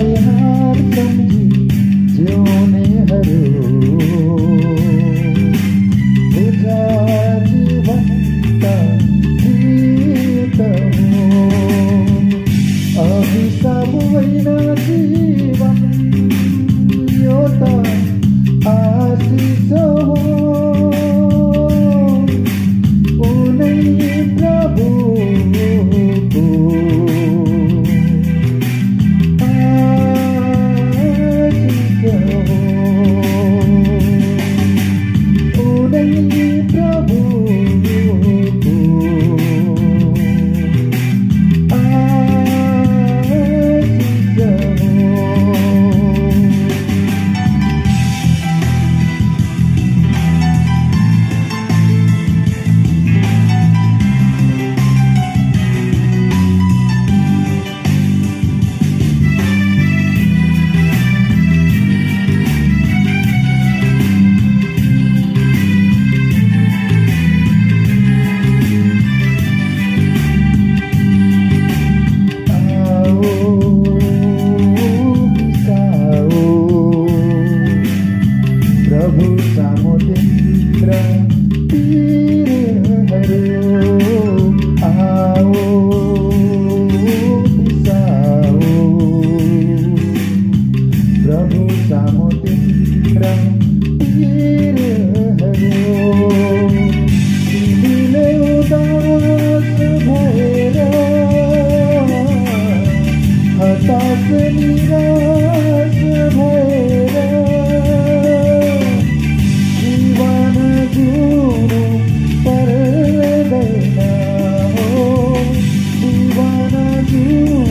I heard from you, tell me. जीवन गुरु पर्दैन हो जीवन गुरु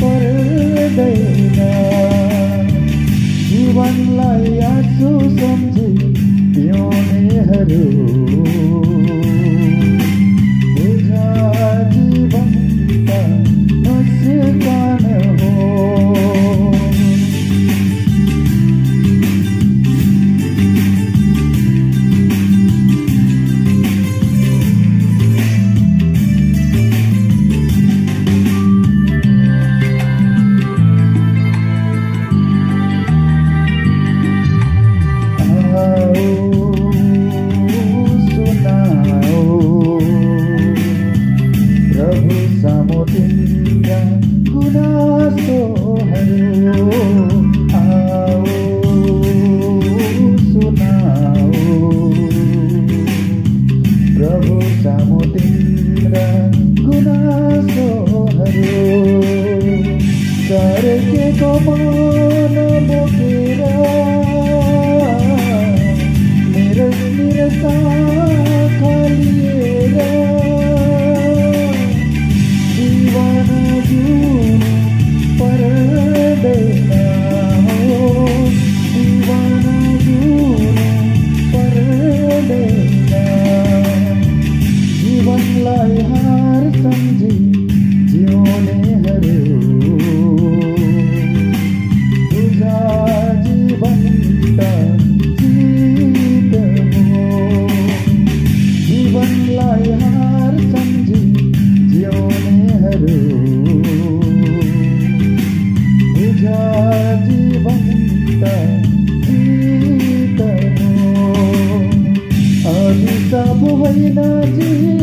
पर्दैन जीवनलाई आँसु सम्झि पिउनेहरू Oh. 不会的几。